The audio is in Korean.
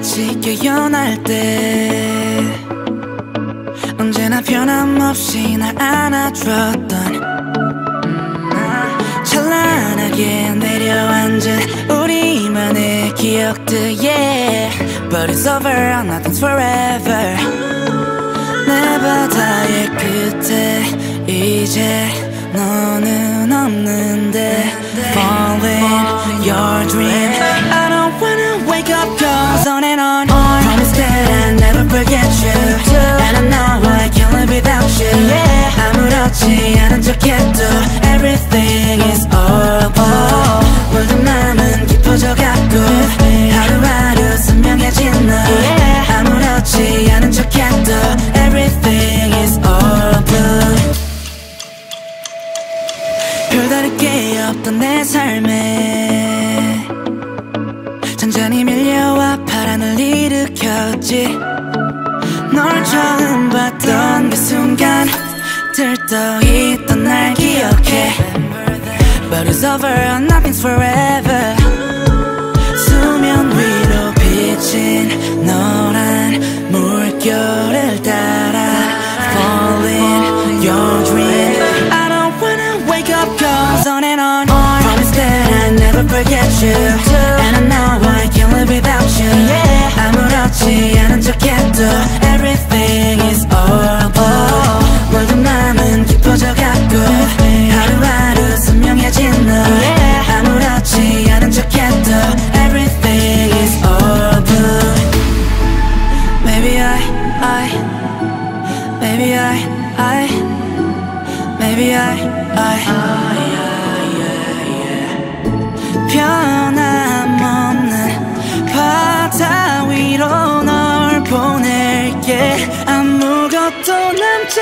다시 깨어날 때 언제나 변함없이 날 안아줬던 찬란하게 내려앉은 우리만의 기억들 yeah But it's over, nothing's forever 내 바다의 끝에 이제 너는 없는데 Falling your dream I don't wanna wake up cause on forget you And I know I can't live without you yeah 아무렇지 않은 척해도 Everything is over 물든 마음은 깊어져갔고 하루하루 선명해진 너 yeah. 아무렇지 않은 척해도 Everything is over 별다를 게 없던 내 삶에 잔잔히 밀려와 파란을 일으켰지 널 처음 봤던 그 순간 들떠있던 날 기억해 But it's over, nothing's forever 수면 위로 비친 노란 물결을 따라 Falling your dream 하루하루 선명해진 너 아무렇지 않은 척해도 Everything is over Maybe I, I Maybe I, I Maybe I, I 변함없는 바다 위로 널 보낼게 아무것도 남지